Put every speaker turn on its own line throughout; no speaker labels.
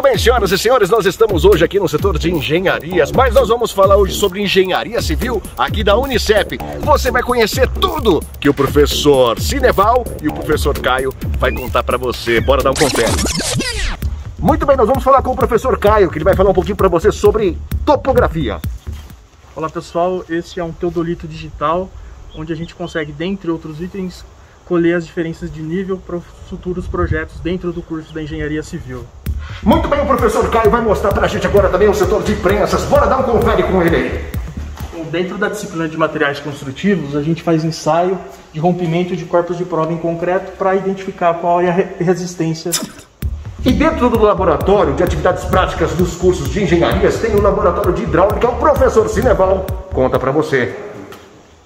bem, senhoras e senhores, nós estamos hoje aqui no setor de engenharias, mas nós vamos falar hoje sobre engenharia civil aqui da Unicep. Você vai conhecer tudo que o professor Cineval e o professor Caio vai contar para você. Bora dar um confere. Muito bem, nós vamos falar com o professor Caio, que ele vai falar um pouquinho para você sobre topografia.
Olá pessoal, esse é um teodolito digital, onde a gente consegue, dentre outros itens, colher as diferenças de nível para futuros projetos dentro do curso da Engenharia Civil.
Muito bem, o professor Caio vai mostrar para a gente agora também o setor de prensas. Bora dar um confere com ele aí.
Dentro da disciplina de materiais construtivos, a gente faz ensaio de rompimento de corpos de prova em concreto para identificar qual é a resistência.
E dentro do laboratório de atividades práticas dos cursos de engenharias, tem o laboratório de hidráulica. O professor Cineval conta para você.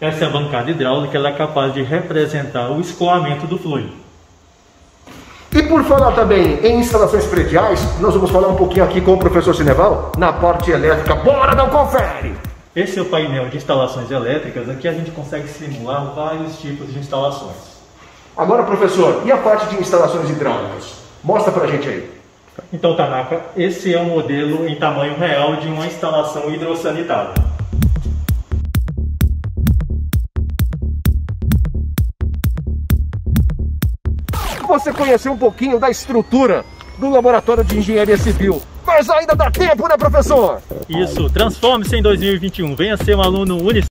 Essa é bancada hidráulica ela é capaz de representar o escoamento do fluido.
Por falar também em instalações prediais, nós vamos falar um pouquinho aqui com o professor Cineval na parte elétrica. Bora um confere!
Esse é o painel de instalações elétricas, aqui a gente consegue simular vários tipos de instalações.
Agora, professor, e a parte de instalações hidráulicas? Mostra pra gente aí.
Então, Tanaka, esse é um modelo em tamanho real de uma instalação hidrossanitária.
Você conhecer um pouquinho da estrutura do Laboratório de Engenharia Civil. Mas ainda dá tempo, né, professor?
Isso, transforme-se em 2021. Venha ser um aluno Unicef.